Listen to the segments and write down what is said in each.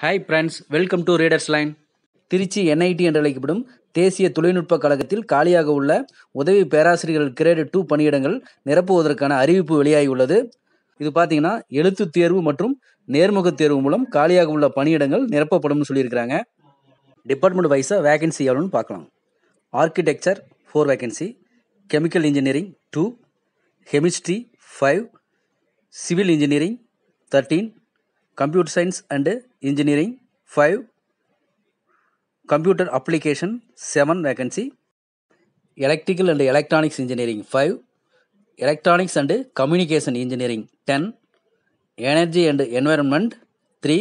Hi friends welcome to readers line Trichy NIT என்று அழைக்கப்படும் தேசிய தொழில்நுட்ப கழகத்தில் காலியாக உள்ள உதவி பேராசிரியர்கள் கிரேடு டூ பணியிடங்கள் நிரப்புவதற்கான அறிவிப்பு வெளியாகியுள்ளது இது பார்த்தீங்கன்னா எழுத்து தேர்வு மற்றும் நேர்முகத் தேர்வு மூலம் காலியாக உள்ள பணியிடங்கள் நிரப்பப்படும்னு சொல்லியிருக்கிறாங்க. டிபார்ட்மெண்ட் வைஸாக வேகன்சி எவ்வளோன்னு பார்க்கலாம். Architecture four vacancy chemical engineering two chemistry five civil engineering thirteen Computer Science and Engineering 5 Computer Application 7 vacancy. Electrical and Electronics Engineering 5 Electronics and Communication Engineering 10 Energy and Environment 3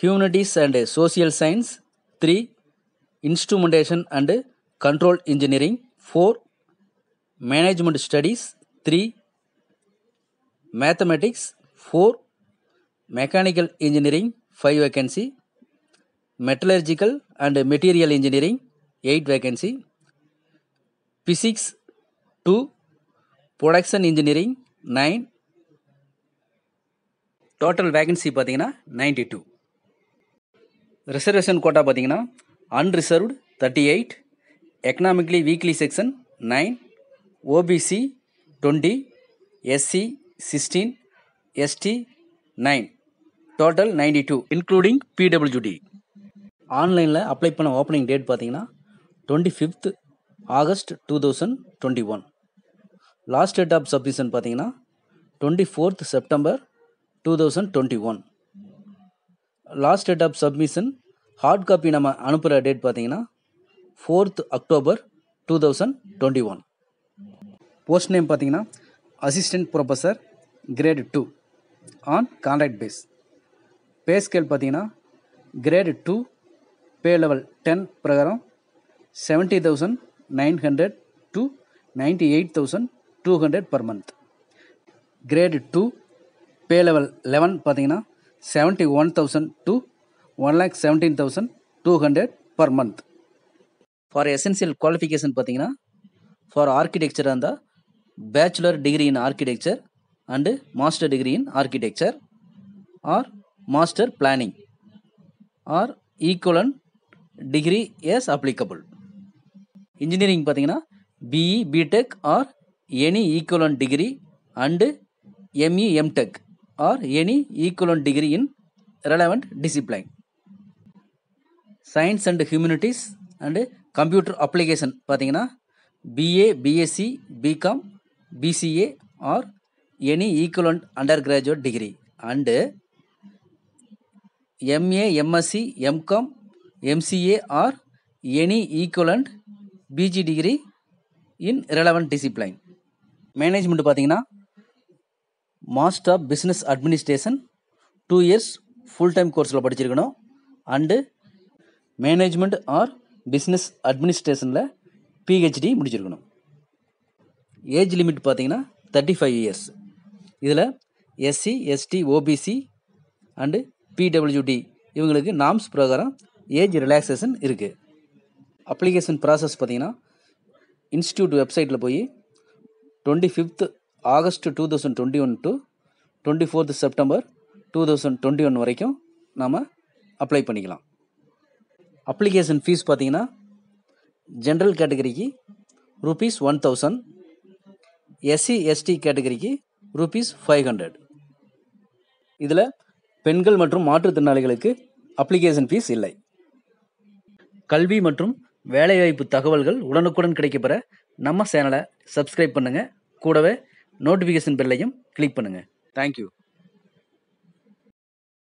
Humanities and Social Science 3 Instrumentation and Control Engineering 4 Management Studies 3 Mathematics 4 mechanical engineering 5 vacancy, metallurgical and material engineering 8 vacancy, physics 2, production engineering 9, total vacancy பார்த்தீங்கன்னா ninety two reservation quota பார்த்தீங்கன்னா unreserved thirty eight economically weekly section nine OBC twenty SC sixteen ST nine total ninety two including PWD ஆன்லைனில் apply பண்ண opening date பார்த்தீங்கன்னா twenty fifth August two thousand twenty one last date of submission பார்த்தீங்கன்னா twenty fourth September two thousand twenty one last date of submission hard copy நம்ம அனுப்புகிற date பார்த்தீங்கன்னா fourth October two thousand twenty one post name பார்த்தீங்கன்னா assistant professor grade two on contract base pay scale பார்த்தீங்கன்னா grade two pay level ten பிரகாரம் seventy thousand nine hundred to ninety eight thousand two hundred per month grade two pay level eleven பார்த்தீங்கன்னா seventy one thousand to one lakh seventeen thousand two hundred per month for essential qualification பார்த்தீங்கன்னா for architecture இருந்தால் bachelor degree in architecture and master degree in architecture or master planning or equivalent degree as applicable engineering பார்த்தீங்கன்னா BE BTech or any equivalent degree and ME MTech or any equivalent degree in relevant discipline science and humanities and computer application பார்த்தீங்கன்னா BA BSc BCom BCA or any equivalent undergraduate degree and MA MSc MCom MCA or any equivalent PG degree in relevant discipline management பார்த்தீங்கன்னா master of business administration two years full time கோர்ஸில் படிச்சிருக்கணும். And management or business அட்மினிஸ்ட்ரேஷனில் PhD முடிச்சிருக்கணும். Age limit பார்த்தீங்கன்னா thirty five years இதில் SC ST OBC and PWD இவங்களுக்கு norms பிரகாரம் age relaxation இருக்குது அப்ளிகேஷன் ப்ராசஸ் பார்த்தீங்கன்னா இன்ஸ்டியூட் வெப்சைட்டில் போய் twenty fifth August two thousand twenty one to twenty fourth September two thousand twenty one வரைக்கும் நாம் அப்ளை பண்ணிக்கலாம். அப்ளிகேஷன் ஃபீஸ் பார்த்தீங்கன்னா ஜென்ரல் கேட்டகரிக்கு rupees one thousand SC ST கேட்டகரிக்கு ருபீஸ் ஃபைவ் ஹண்ட்ரட் இதில் பெண்கள் மற்றும் மாற்றுத்திறனாளிகளுக்கு அப்ளிகேஷன் ஃபீஸ் இல்லை. கல்வி மற்றும் வேலைவாய்ப்பு தகவல்கள் உடனுக்குடன் கிடைக்கப்பெற நம்ம சேனலை சப்ஸ்கிரைப் பண்ணுங்கள் கூடவே நோட்டிஃபிகேஷன் பெல்லையும் கிளிக் பண்ணுங்கள் தேங்க்யூ